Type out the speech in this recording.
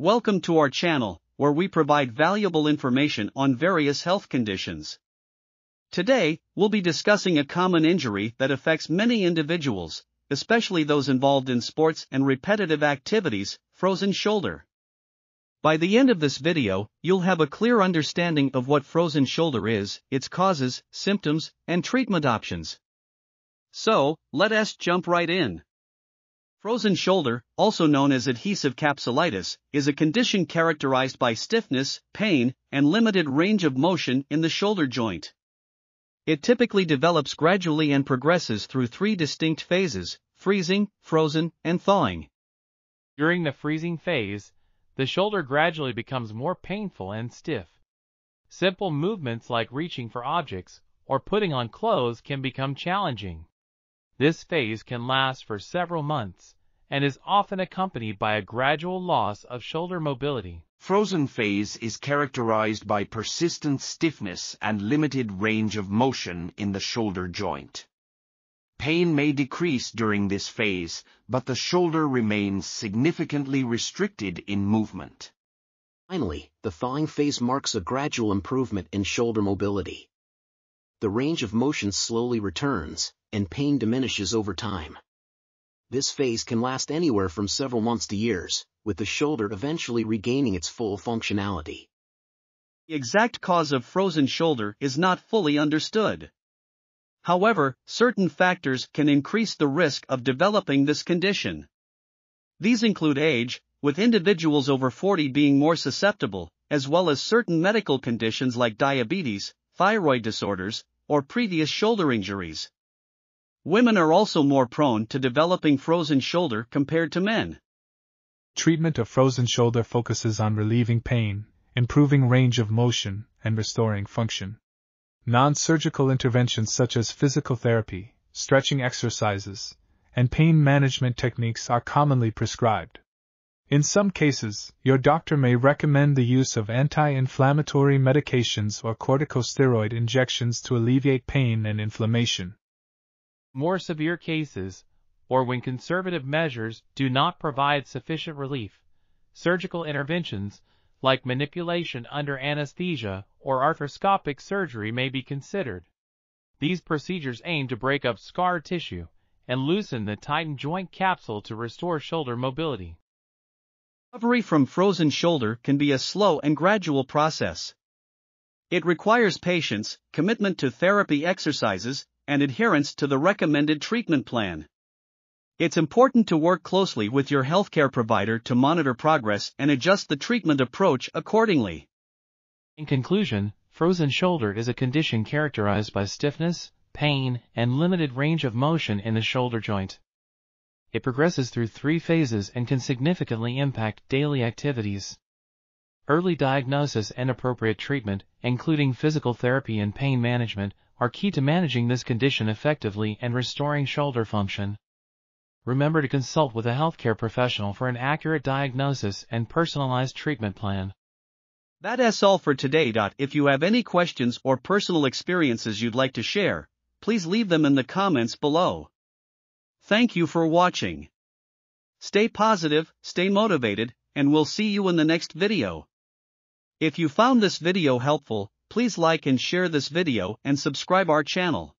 Welcome to our channel, where we provide valuable information on various health conditions. Today, we'll be discussing a common injury that affects many individuals, especially those involved in sports and repetitive activities, frozen shoulder. By the end of this video, you'll have a clear understanding of what frozen shoulder is, its causes, symptoms, and treatment options. So, let us jump right in. Frozen shoulder, also known as adhesive capsulitis, is a condition characterized by stiffness, pain, and limited range of motion in the shoulder joint. It typically develops gradually and progresses through three distinct phases freezing, frozen, and thawing. During the freezing phase, the shoulder gradually becomes more painful and stiff. Simple movements like reaching for objects or putting on clothes can become challenging. This phase can last for several months and is often accompanied by a gradual loss of shoulder mobility. Frozen phase is characterized by persistent stiffness and limited range of motion in the shoulder joint. Pain may decrease during this phase, but the shoulder remains significantly restricted in movement. Finally, the thawing phase marks a gradual improvement in shoulder mobility. The range of motion slowly returns, and pain diminishes over time. This phase can last anywhere from several months to years, with the shoulder eventually regaining its full functionality. The exact cause of frozen shoulder is not fully understood. However, certain factors can increase the risk of developing this condition. These include age, with individuals over 40 being more susceptible, as well as certain medical conditions like diabetes, thyroid disorders, or previous shoulder injuries. Women are also more prone to developing frozen shoulder compared to men. Treatment of frozen shoulder focuses on relieving pain, improving range of motion, and restoring function. Non surgical interventions such as physical therapy, stretching exercises, and pain management techniques are commonly prescribed. In some cases, your doctor may recommend the use of anti inflammatory medications or corticosteroid injections to alleviate pain and inflammation. More severe cases, or when conservative measures do not provide sufficient relief, surgical interventions, like manipulation under anesthesia or arthroscopic surgery may be considered. These procedures aim to break up scar tissue and loosen the tightened joint capsule to restore shoulder mobility. Recovery from frozen shoulder can be a slow and gradual process. It requires patience, commitment to therapy exercises, and adherence to the recommended treatment plan. It's important to work closely with your healthcare provider to monitor progress and adjust the treatment approach accordingly. In conclusion, frozen shoulder is a condition characterized by stiffness, pain, and limited range of motion in the shoulder joint. It progresses through three phases and can significantly impact daily activities. Early diagnosis and appropriate treatment, including physical therapy and pain management, are key to managing this condition effectively and restoring shoulder function remember to consult with a healthcare professional for an accurate diagnosis and personalized treatment plan. That's all for today. If you have any questions or personal experiences you'd like to share, please leave them in the comments below. Thank you for watching. Stay positive, stay motivated, and we'll see you in the next video. If you found this video helpful, please like and share this video and subscribe our channel.